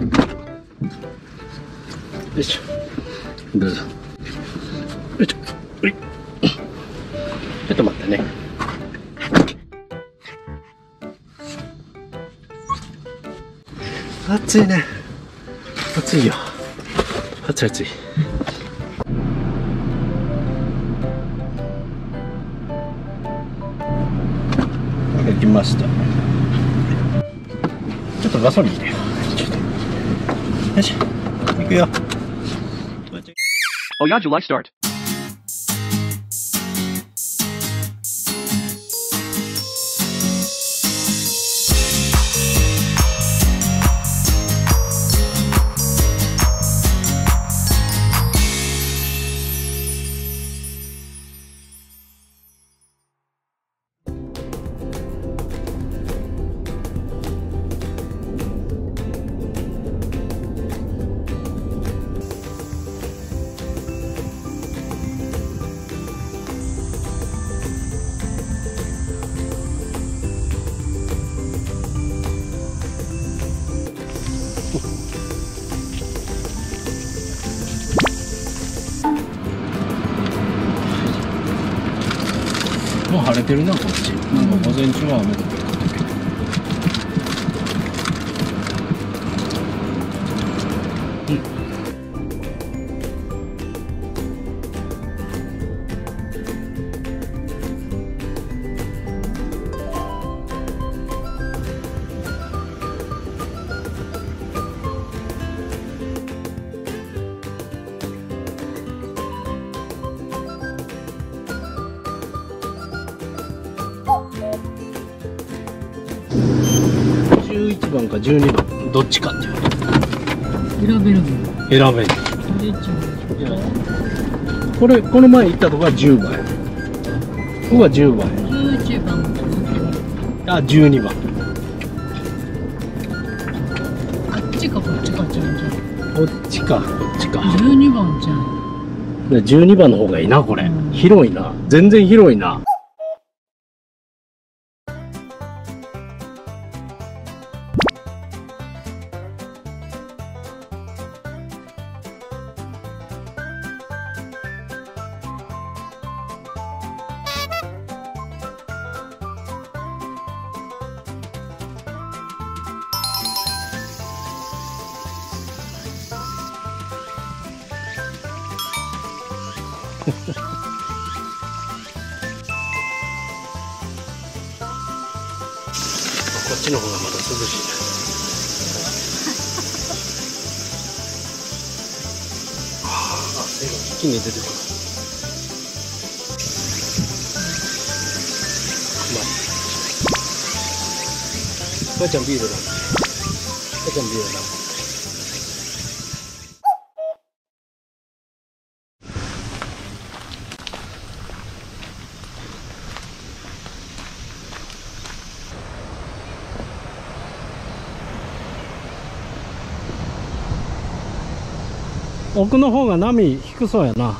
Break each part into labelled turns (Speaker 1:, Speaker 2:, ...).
Speaker 1: よいしょ。どうぞ。よいしょ。ほい。ちょっと待ってね。暑いね。暑いよ。暑い暑い。できました。ちょっとガソリン入れようちょっとよし行くよ
Speaker 2: Oh yeah, July start.
Speaker 1: もう晴れてるなこっち。なん。か午前中は雨とか降って11番か12番。どっちかっていう
Speaker 3: 選べるの？
Speaker 1: 選べる。
Speaker 3: でちょ
Speaker 1: これこの前行ったとこは10番や。ここは10番や。
Speaker 3: 11番
Speaker 1: あ12番。
Speaker 3: あっちかこっちかちゃうんじゃん。
Speaker 1: こっちかこっちか。
Speaker 3: 12番じゃん
Speaker 1: で12番の方がいいなこれ、
Speaker 3: うん。
Speaker 1: 広いな。全然広いなこっちの方がまだ涼しいああ汗が一気に出てくる。うまい。ばあちゃんビールだ。ばあちゃんビールだ。奥の方が波低そうやな。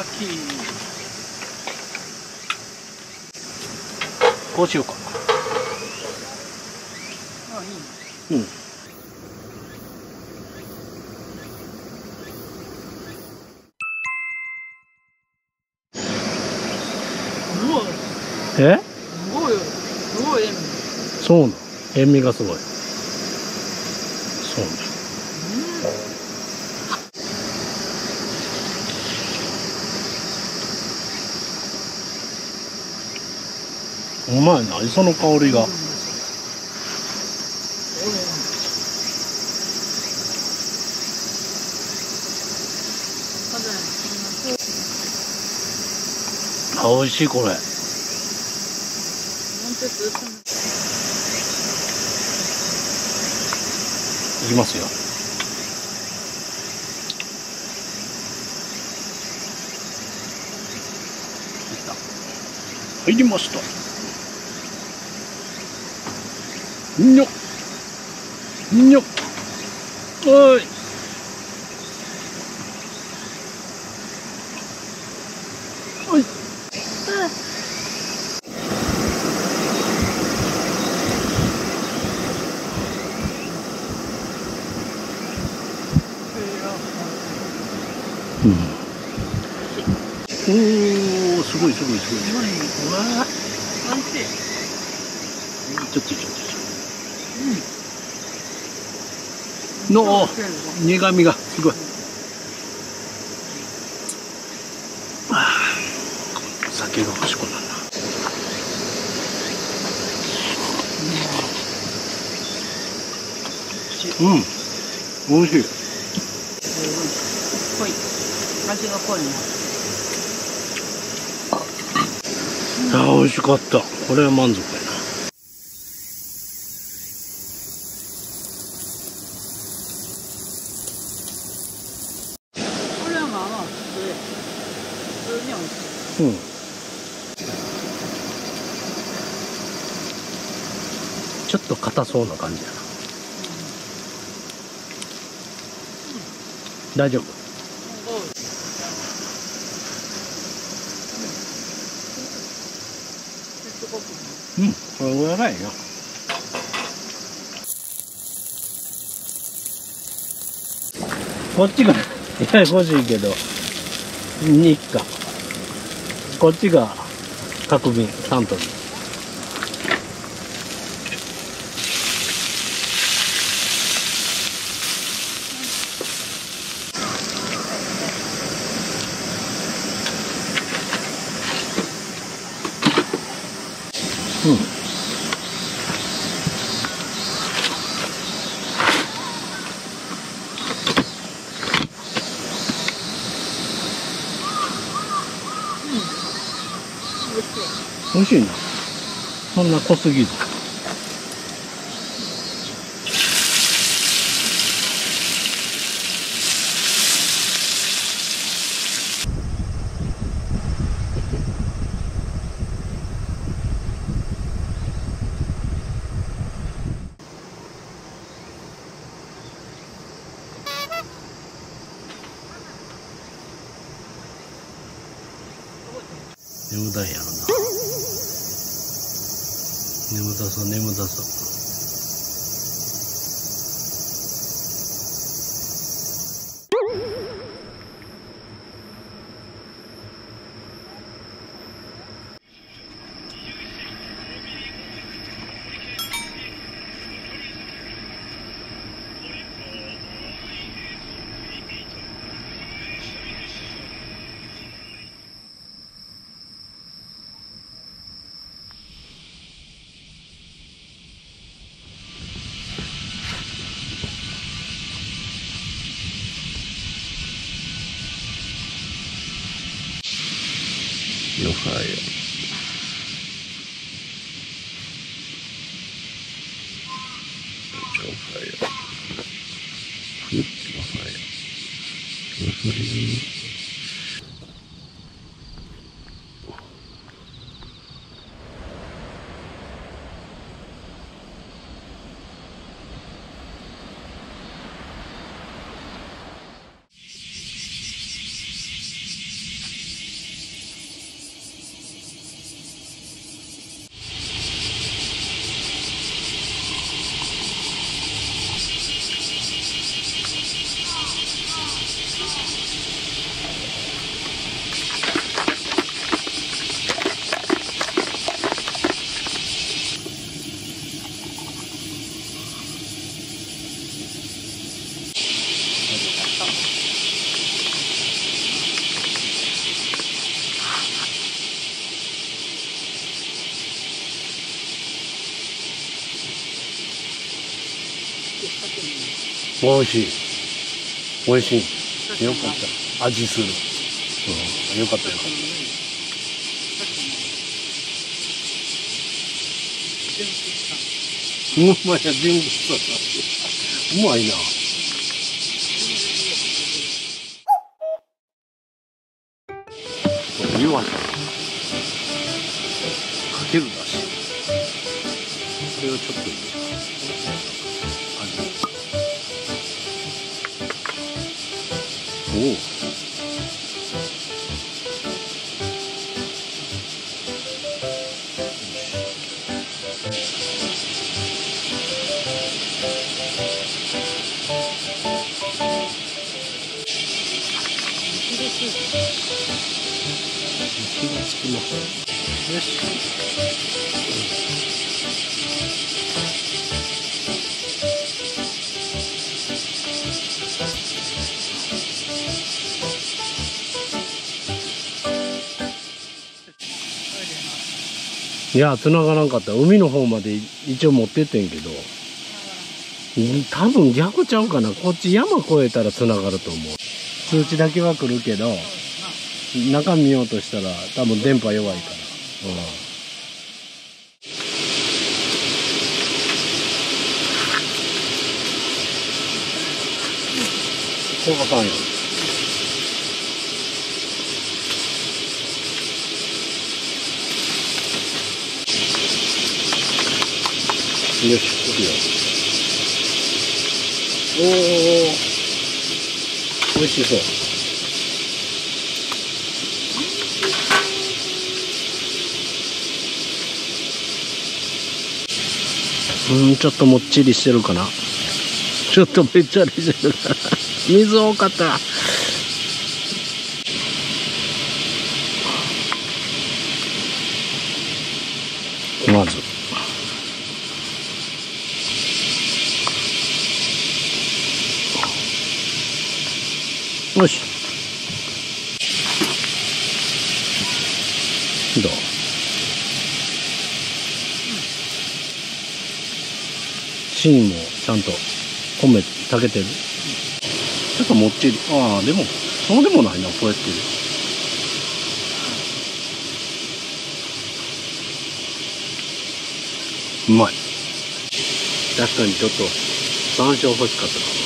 Speaker 1: かきこうしようか。
Speaker 3: あいいね。
Speaker 1: うん。え？
Speaker 3: すごい。すごい塩味。
Speaker 1: そうなの。塩味がすごい。そうなうまいな。磯の香りが。あ美味しいこれ。いきますよ。入りました。にょにょおい。おい。うん。おおすごいすごいすごい。うわちょっとちょっとの苦味がすごい。酒が欲しくなるな。うん。美味しい。
Speaker 3: 濃い。味が濃いな
Speaker 1: あー美味しかった。これは満足やな
Speaker 3: これはまあまあ普通で普通に美味しい
Speaker 1: うん。ちょっと硬そうな感じやな。大丈夫？うん。これぐらいがいいなこっちがややこしいけど。日課こっちが角瓶サントリー。美味しいな。そんな濃すぎず。眠たいやろな。眠たそう眠たそう。よ美味しい。美味しい。よかった。味する、うん、よかったよかった。うまいやジンギスカンうまいな。湯はかけるだし。これをちょっと入れよしや繋がらんかった。海の方まで一応持ってってんけど。多分逆ちゃうかな。こっち山越えたら繋がると思う。通知だけは来るけど中見ようとしたら多分電波弱いから、うん、こうあかんよよし、いくよ。おお、美味しそう。うん、ちょっともっちりしてるかな。ちょっとべっちゃりしてるから。水多かった。まず。よし。どう？芯もちゃんと米炊けてる？ちょっともっちり。ああでもそうでもないなこうやって。るうまい。確かにちょっと山椒欲しかったかもう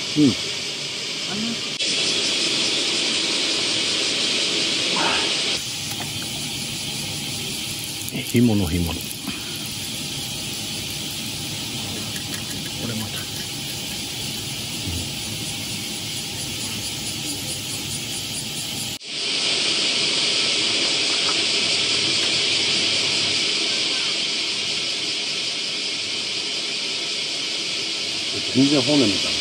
Speaker 1: ん干物干物。これまた。全然骨みたい。